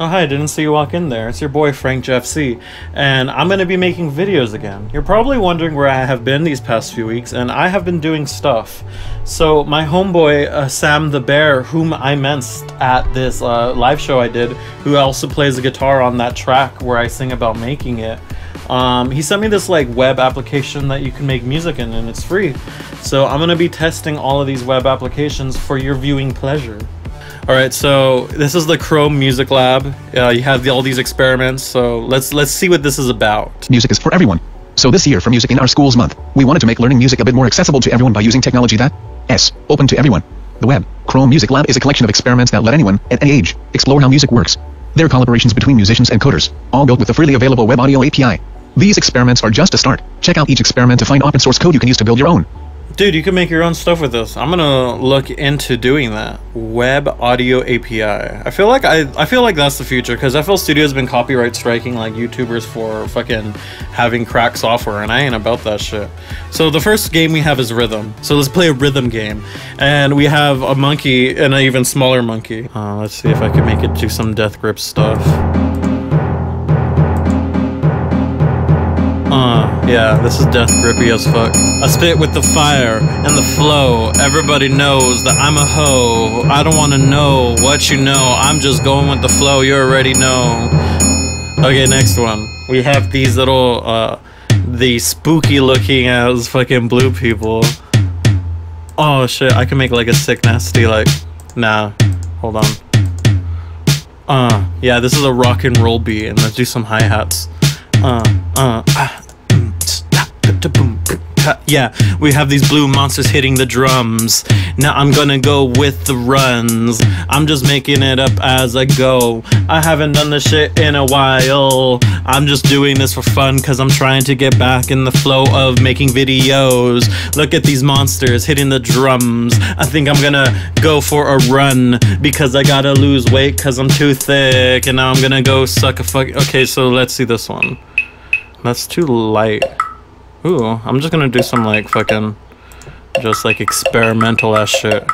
Oh, hi, I didn't see you walk in there. It's your boy FrankJavCee. And I'm going to be making videos again. You're probably wondering where I have been these past few weeks, and I have been doing stuff. So, my homeboy, uh, Sam the Bear, whom I mensed at this uh, live show I did, who also plays the guitar on that track where I sing about making it, um, he sent me this like web application that you can make music in, and it's free. So, I'm going to be testing all of these web applications for your viewing pleasure. All right, so this is the Chrome Music Lab. Uh, you have the, all these experiments. So let's let's see what this is about. Music is for everyone. So this year for Music in Our Schools Month, we wanted to make learning music a bit more accessible to everyone by using technology that s open to everyone. The web, Chrome Music Lab is a collection of experiments that let anyone, at any age, explore how music works. They're collaborations between musicians and coders, all built with the freely available Web Audio API. These experiments are just a start. Check out each experiment to find open source code you can use to build your own. Dude, you can make your own stuff with this. I'm gonna look into doing that. Web audio API. I feel like I I feel like that's the future because FL Studio has been copyright striking like YouTubers for fucking having crack software, and I ain't about that shit. So the first game we have is rhythm. So let's play a rhythm game, and we have a monkey and an even smaller monkey. Uh, let's see if I can make it do some death grip stuff. Yeah, this is death grippy as fuck. I spit with the fire and the flow. Everybody knows that I'm a hoe. I don't wanna know what you know. I'm just going with the flow. You already know. Okay, next one. We have these little, uh, the spooky looking as fucking blue people. Oh shit, I can make like a sick nasty, like, nah, hold on. Uh, yeah, this is a rock and roll beat, and let's do some hi hats. Uh, uh, ah, yeah, we have these blue monsters hitting the drums. Now I'm gonna go with the runs. I'm just making it up as I go. I haven't done this shit in a while. I'm just doing this for fun cause I'm trying to get back in the flow of making videos. Look at these monsters hitting the drums. I think I'm gonna go for a run because I gotta lose weight cause I'm too thick. And now I'm gonna go suck a fuck. Okay, so let's see this one. That's too light. Ooh, I'm just gonna do some like fucking, just like experimental ass shit.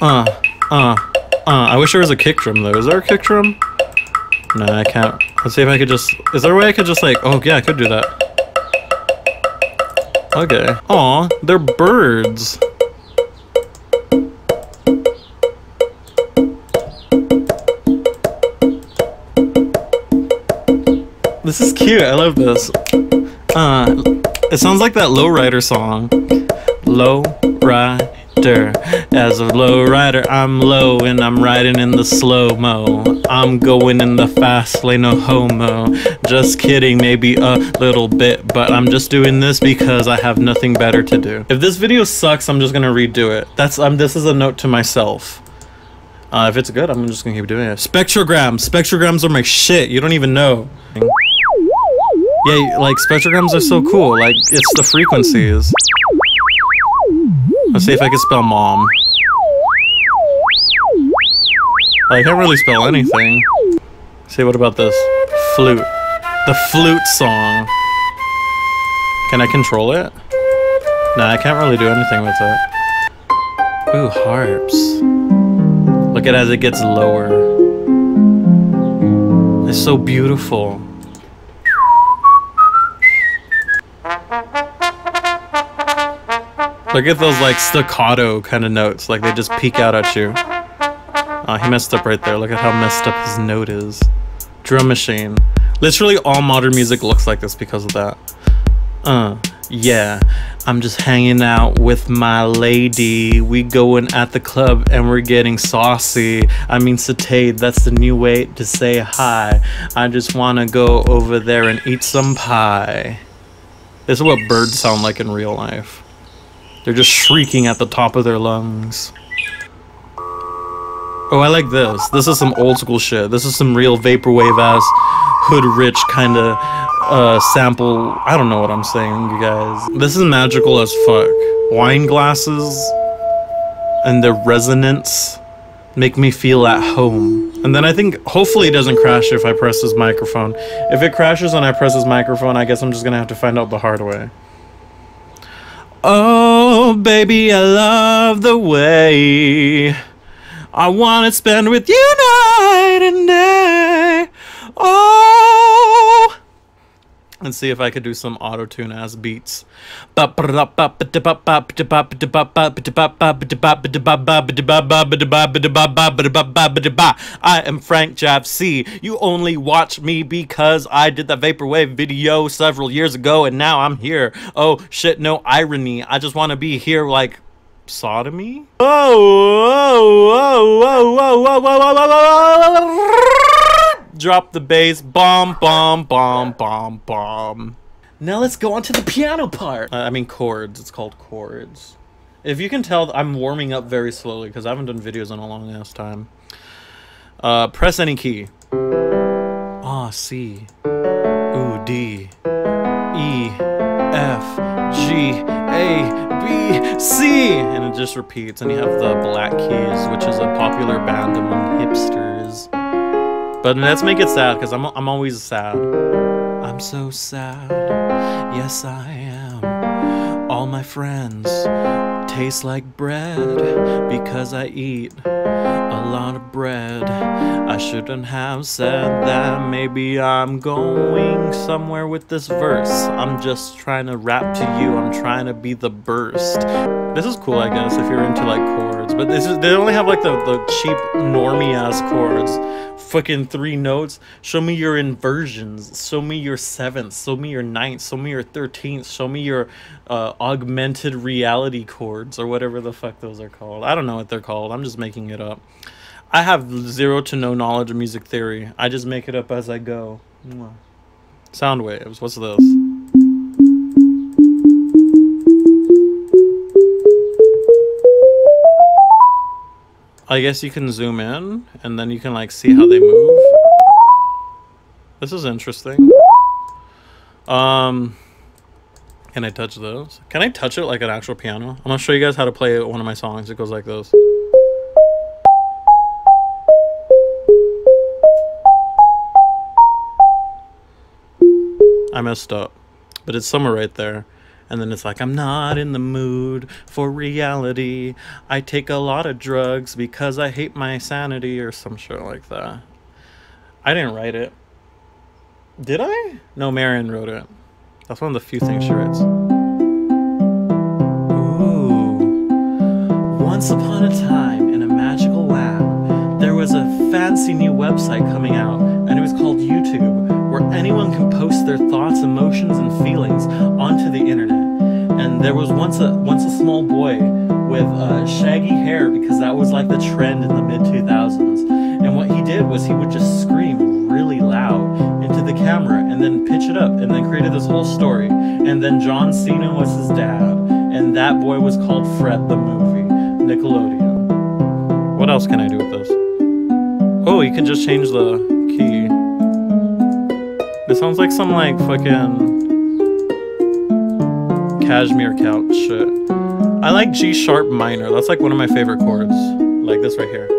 Uh, uh, uh. I wish there was a kick drum though. Is there a kick drum? No, I can't. Let's see if I could just. Is there a way I could just like? Oh yeah, I could do that. Okay. Aw, they're birds. This is cute. I love this. Uh, it sounds like that lowrider song. Low rider. As a low rider, I'm low and I'm riding in the slow mo. I'm going in the fast lane, no homo. Just kidding, maybe a little bit, but I'm just doing this because I have nothing better to do. If this video sucks, I'm just gonna redo it. That's um. This is a note to myself. Uh, if it's good, I'm just gonna keep doing it. Spectrograms. Spectrograms are my shit. You don't even know. Yeah, like spectrograms are so cool. Like it's the frequencies. Let's see if I can spell mom. I can't really spell anything. See, what about this? Flute. The flute song. Can I control it? Nah, I can't really do anything with it. Ooh, harps. Look at it as it gets lower. It's so beautiful. Look at those like staccato kind of notes, like they just peek out at you. Oh, he messed up right there. Look at how messed up his note is. Drum machine. Literally all modern music looks like this because of that. Uh, yeah. I'm just hanging out with my lady. We going at the club and we're getting saucy. I mean satay, that's the new way to say hi. I just wanna go over there and eat some pie. This is what birds sound like in real life. They're just shrieking at the top of their lungs. Oh, I like this. This is some old school shit. This is some real vaporwave ass, hood rich kind of uh, sample. I don't know what I'm saying, you guys. This is magical as fuck. Wine glasses and the resonance make me feel at home. And then I think hopefully it doesn't crash if I press this microphone. If it crashes and I press this microphone, I guess I'm just gonna have to find out the hard way. Oh, baby, I love the way I want to spend with you night and day. Oh. Let's see if I could do some auto tune ass beats. I am FrankJavCee. You only watch me because I did the Vaporwave video several years ago and now I'm here. Oh shit, no irony. I just want to be here like sodomy? Oh, oh, oh, oh, oh, oh, oh, oh, Drop the bass. Bomb, bomb, bomb, bomb, bomb. Now let's go on to the piano part. Uh, I mean chords. It's called chords. If you can tell, I'm warming up very slowly because I haven't done videos in a long ass time. Uh, press any key. Ah, C. Ooh, D. E. F. G. A. B, C, and it just repeats. And you have the Black Keys, which is a popular band among hipsters. But let's make it sad, because I'm, I'm always sad. I'm so sad, yes I am. All my friends taste like bread because I eat a lot of bread. I shouldn't have said that. Maybe I'm going somewhere with this verse. I'm just trying to rap to you. I'm trying to be the burst. This is cool, I guess, if you're into like chords. But this is they only have like the, the cheap normie ass chords fucking three notes. Show me your inversions. Show me your sevenths. Show me your ninths. Show me your thirteenths. Show me your uh, augmented reality chords or whatever the fuck those are called. I don't know what they're called. I'm just making it up. I have zero to no knowledge of music theory. I just make it up as I go. Sound waves. What's this? I guess you can zoom in and then you can like see how they move. This is interesting. Um, can I touch those? Can I touch it like an actual piano? I'm gonna show you guys how to play one of my songs. It goes like this. I messed up, but it's somewhere right there. And then it's like, I'm not in the mood for reality. I take a lot of drugs because I hate my sanity or some shit like that. I didn't write it. Did I? No, Marion wrote it. That's one of the few things she writes. Ooh. Once upon a time in a magical lab, there was a fancy new website coming out, and it was called YouTube where anyone can post their thoughts, emotions, and feelings onto the internet. And there was once a once a small boy with uh, shaggy hair because that was like the trend in the mid 2000s. And what he did was he would just scream then pitch it up and then created this whole story. And then John Cena was his dad, and that boy was called Fred the movie, Nickelodeon. What else can I do with this? Oh, you can just change the key. It sounds like some like fucking cashmere couch shit. I like G sharp minor. That's like one of my favorite chords. Like this right here.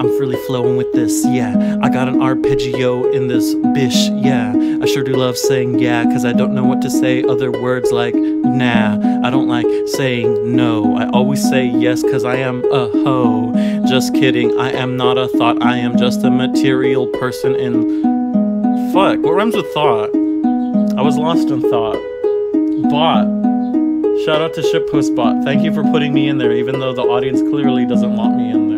I'm really flowing with this. Yeah, I got an arpeggio in this bish. Yeah, I sure do love saying yeah, cause I don't know what to say. Other words like nah. I don't like saying no. I always say yes, cause I am a hoe. Just kidding. I am not a thought. I am just a material person in fuck? What rhymes with thought? I was lost in thought. Bot. Shout out to Shitpost Bot. Thank you for putting me in there, even though the audience clearly doesn't want me in there.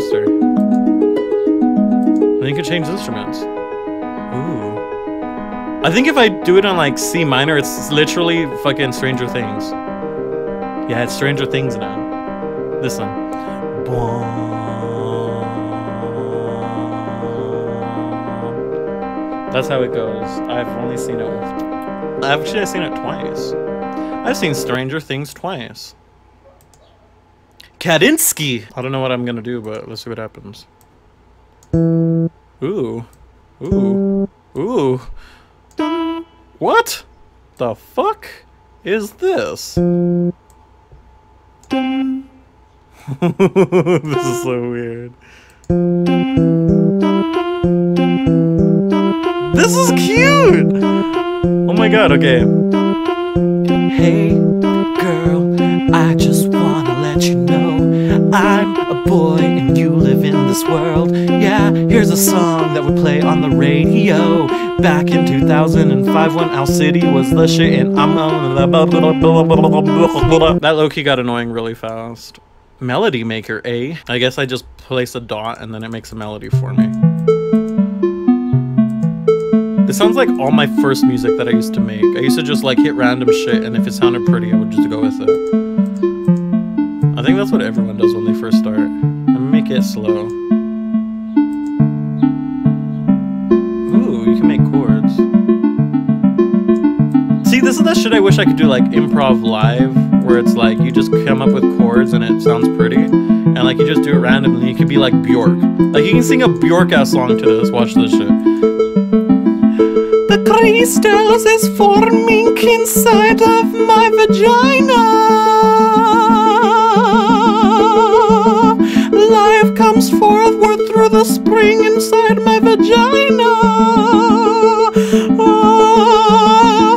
Faster. And you can change instruments. Ooh. I think if I do it on like C minor, it's literally fucking Stranger Things. Yeah, it's Stranger Things now. Listen. That's how it goes. I've only seen it. Actually, I've seen it twice. I've seen Stranger Things twice. Kandinsky! I don't know what I'm gonna do, but let's see what happens. Ooh. Ooh. Ooh. What? The fuck is this? this is so weird. This is cute! Oh my god, okay. Hey, girl, I just wanna you know I'm a boy and you live in this world. Yeah, here's a song that would play on the radio back in 2005 when Owl City was the shit and I'm on the. That low key got annoying really fast. Melody Maker, eh? I guess I just place a dot and then it makes a melody for me. It sounds like all my first music that I used to make. I used to just like hit random shit and if it sounded pretty, I would just go with it. I think that's what everyone does when they first start. I'm make it slow. Ooh, you can make chords. See, this is that shit I wish I could do like improv live, where it's like you just come up with chords and it sounds pretty, and like you just do it randomly. You could be like Bjork. Like you can sing a Bjork ass song to this. Watch this shit. The crystals is forming inside of my vagina. Comes forward through the spring inside my vagina. Ah.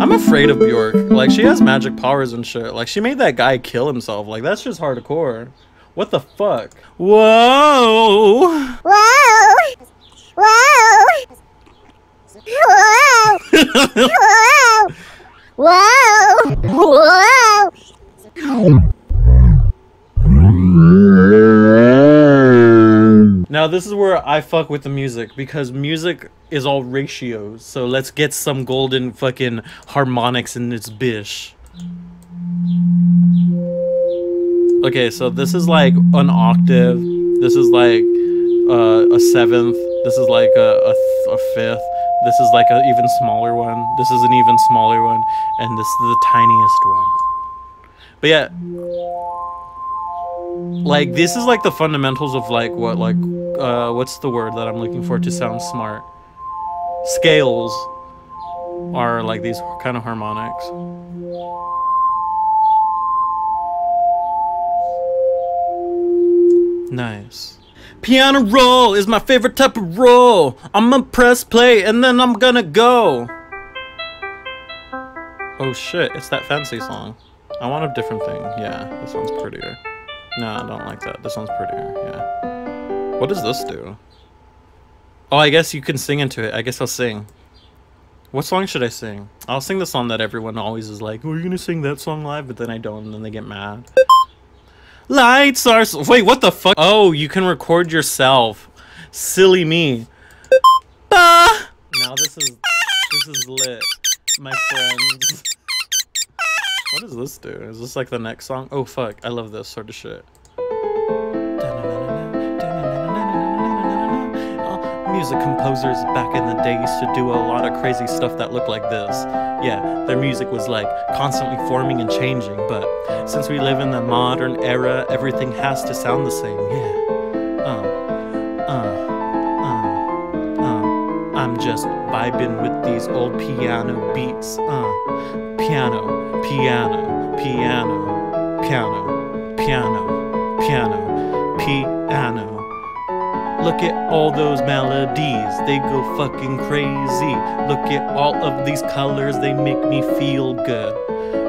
I'm afraid of Bjork. Like she has magic powers and shit. Like she made that guy kill himself. Like that's just hardcore. What the fuck? Whoa! Whoa! Whoa! Whoa! Whoa! Whoa! Now this is where I fuck with the music because music is all ratios. So let's get some golden fucking harmonics in this bish. Okay, so this is like an octave. This is like uh, a seventh. This is like a, a, a fifth. This is like an even smaller one. This is an even smaller one, and this is the tiniest one. But yeah, like this is like the fundamentals of like what like uh what's the word that I'm looking for to sound smart. Scales are like these kind of harmonics. Nice. Piano roll is my favorite type of roll. I'm gonna press play and then I'm gonna go. Oh shit, it's that fancy song. I want a different thing. Yeah, this one's prettier. No, I don't like that. This one's prettier. Yeah. What does this do? Oh, I guess you can sing into it. I guess I'll sing. What song should I sing? I'll sing the song that everyone always is like, "Oh, you're gonna sing that song live," but then I don't, and then they get mad. Lights are. Wait, what the fuck? Oh, you can record yourself. Silly me. Now this is this is lit, my friends. What does this do? Is this like the next song? Oh fuck, I love this sort of shit. Music composers back in the day used to do a lot of crazy stuff that looked like this. Yeah, their music was like constantly forming and changing, but since we live in the modern era, everything has to sound the same. Yeah. Uh, uh, uh, uh. I'm just vibing with these old piano beats. Uh, piano, piano, piano, piano, piano, piano, piano. Look at all those melodies, they go fucking crazy. Look at all of these colors, they make me feel good.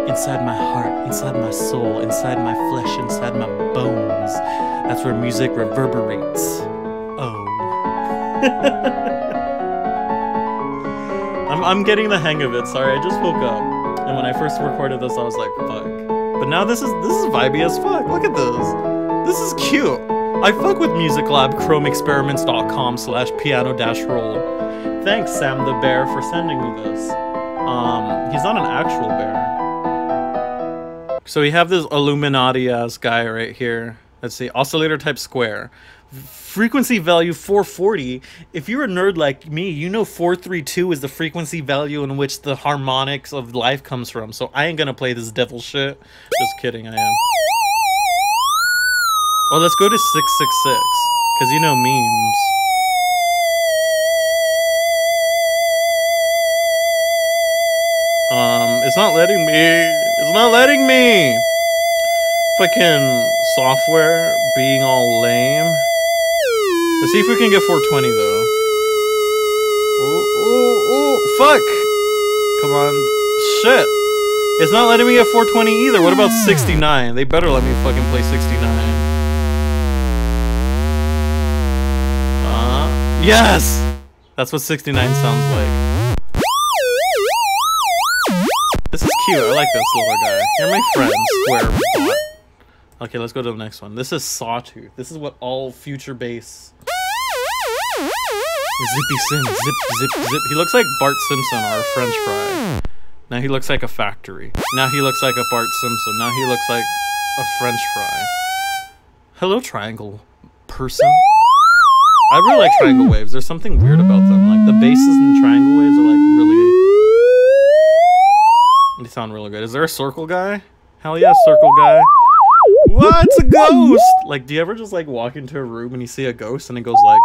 Inside my heart, inside my soul, inside my flesh, inside my bones. That's where music reverberates. Oh. I'm, I'm getting the hang of it. Sorry, I just woke up. And when I first recorded this, I was like, fuck. But now this is this is vibey as fuck. Look at this. This is cute. I fuck with Music Lab, chromeexperiments.com slash piano dash roll. Thanks, Sam the Bear, for sending me this. Um, he's not an actual bear. So we have this Illuminati ass guy right here. Let's see, oscillator type square. Frequency value 440. If you're a nerd like me, you know 432 is the frequency value in which the harmonics of life comes from. So I ain't gonna play this devil shit. Just kidding, I am. Oh, let's go to 666. Because you know memes. Um, it's not letting me. It's not letting me. Fucking software being all lame. Let's see if we can get 420 though. Ooh, ooh, ooh, fuck! Come on. Shit. It's not letting me get 420 either. What about 69? They better let me fucking play 69. Uh, yes! That's what 69 sounds like. This is cute. I like this little guy. You're my friend, Square. Okay, let's go to the next one. This is Sawtooth. This is what all future bass. Zippy Sim, zip, zip, zip. He looks like Bart Simpson or a French fry. Now he looks like a factory. Now he looks like a Bart Simpson. Now he looks like a French fry. Hello, triangle person. I really like triangle waves. There's something weird about them. Like the basses in triangle waves are like really. They sound really good. Is there a circle guy? Hell yeah, circle guy. What? It's a ghost! Like, do you ever just like walk into a room and you see a ghost and it goes like.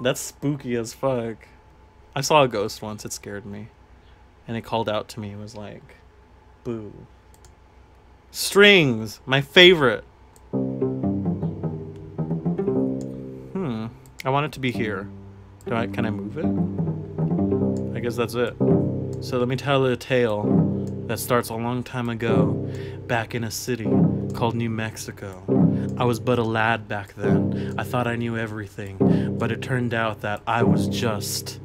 That's spooky as fuck. I saw a ghost once, it scared me. And it called out to me, it was like, boo. Strings, my favorite. Hmm. I want it to be here. Do I can I move it? I guess that's it. So let me tell a tale that starts a long time ago, back in a city called New Mexico. I was but a lad back then. I thought I knew everything, but it turned out that I was just.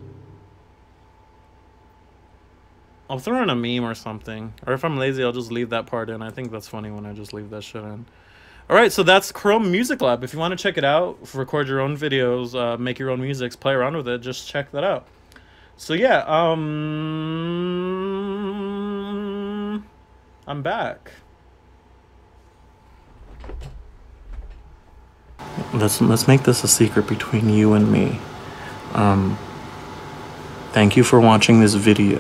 I'll throw in a meme or something. Or if I'm lazy, I'll just leave that part in. I think that's funny when I just leave that shit in. All right, so that's Chrome Music Lab. If you want to check it out, record your own videos, uh, make your own music, play around with it, just check that out. So yeah, um, I'm back. Let's let's make this a secret between you and me. Um, thank you for watching this video.